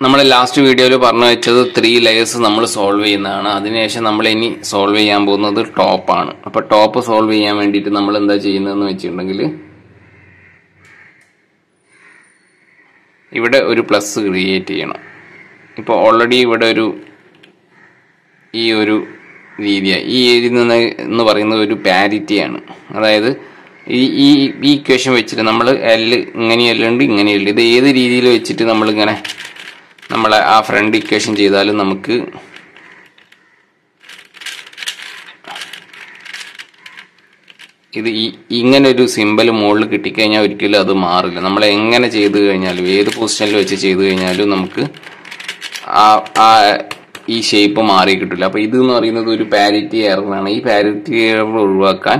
നമ്മൾ ലാസ്റ്റ് വീഡിയോയിൽ പറഞ്ഞു വെച്ചത് ത്രീ ലെയേഴ്സ് നമ്മൾ സോൾവ് ചെയ്യുന്നതാണ്. അതിനുശേഷം നമ്മൾ ഇനി സോൾവ് ചെയ്യാൻ പോകുന്നത് ടോപ്പാണ് അപ്പോൾ ടോപ്പ് സോൾവ് ചെയ്യാൻ വേണ്ടിയിട്ട് നമ്മൾ എന്താ ചെയ്യുന്നതെന്ന് വെച്ചിട്ടുണ്ടെങ്കിൽ ഇവിടെ ഒരു പ്ലസ് ക്രിയേറ്റ് ചെയ്യണം. ഇപ്പോൾ ഓൾറെഡി ഇവിടെ ഒരു ഈ ഒരു രീതിയാണ് ഈ ഏരിയ നിന്ന് എന്ന് പറയുന്നത് ഒരു പാരിറ്റിയാണ് അതായത് ഈ ഈ ഈ ഇക്വേഷൻ വെച്ചിട്ട് നമ്മൾ എൽ ഇങ്ങനെയല്ലുണ്ട് ഇങ്ങനെയല്ല ഇത് ഏത് രീതിയിൽ വെച്ചിട്ട് നമ്മളിങ്ങനെ നമ്മളെ ആ ഫ്രണ്ട് ഇക്വേഷൻ ചെയ്താലും നമുക്ക് ഇത് ഈ ഇങ്ങനെ ഒരു സിമ്പിൾ മുകളിൽ കിട്ടിക്കഴിഞ്ഞാൽ ഒരിക്കലും അത് മാറില്ല. നമ്മൾ എങ്ങനെ ചെയ്ത് കഴിഞ്ഞാലും ഏത് പൊസിഷനിൽ വെച്ച് ചെയ്ത് കഴിഞ്ഞാലും നമുക്ക് ആ ആ ഈ ഷേപ്പ് മാറി കിട്ടില്ല അപ്പൊ ഇത് എന്ന് പറയുന്നത് ഒരു പാരിറ്റി എററാണ് ഈ പാരിറ്റി എറർ ഒഴിവാക്കാൻ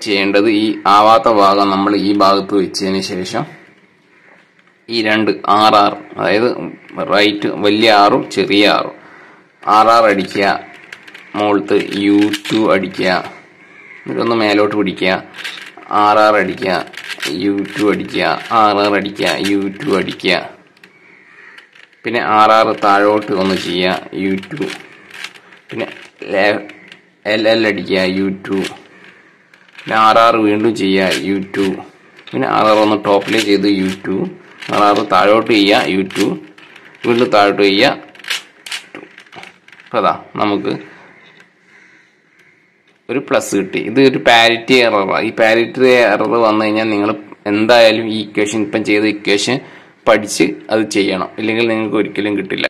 ചെയ്യേണ്ടത് ഈ ആവാത്ത ഭാഗം നമ്മൾ ഈ ഭാഗത്ത് വെച്ചതിന് ശേഷം ഈ രണ്ട് ആർ ആർ അതായത് റൈറ്റ് വലിയ ആറും ചെറിയ ആറും. ആർ ആർ അടിക്കുക മുകളിലത്ത് യു ടു അടിക്കുക എന്നിട്ടൊന്ന് മേലോട്ട് പിടിക്കുക. ആർ ആർ അടിക്കുക യു ടു അടിക്കുക. ആർ ആർ അടിക്കുക യു ടു അടിക്കുക. പിന്നെ ആർ ആർ താഴോട്ട് ഒന്ന് ചെയ്യുക യു ടു പിന്നെ എൽ എൽ അടിക്കുക യു ടു പിന്നെ ആർ ആർ വീണ്ടും ചെയ്യുക യു ടു പിന്നെ ആർ ഒന്ന് ടോപ്പിൽ ചെയ്ത് യു ടു ആർ ആർ താഴോട്ട് ചെയ്യുക യു ടു വീണ്ടും താഴോട്ട് ചെയ്യുക അപ്പോൾ അതാ നമുക്ക് ഒരു പ്ലസ് കിട്ടി. ഇത് ഒരു പാരിറ്റി എററാണ് ഈ പാരിറ്റി എറർ വന്നു കഴിഞ്ഞാൽ നിങ്ങൾ എന്തായാലും ഈ ഇക്വേഷൻ ഇപ്പം ചെയ്ത ഇക്വേഷൻ പഠിച്ച് അത് ചെയ്യണം. ഇല്ലെങ്കിൽ നിങ്ങൾക്ക് ഒരിക്കലും കിട്ടില്ല.